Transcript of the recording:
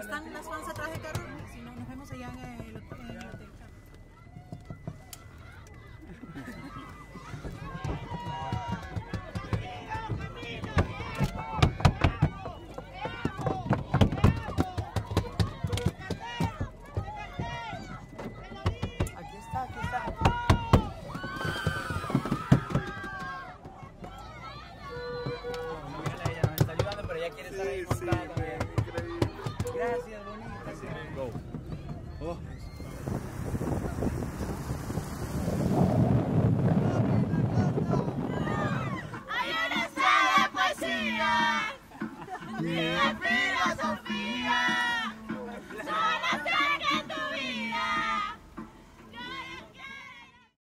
Están las fans atrás de carro. Si no, nos vemos allá en el, en el hotel. Quiere estar ahí Sí, sí, montada también. increíble. Gracias, bonita. Go. Oh,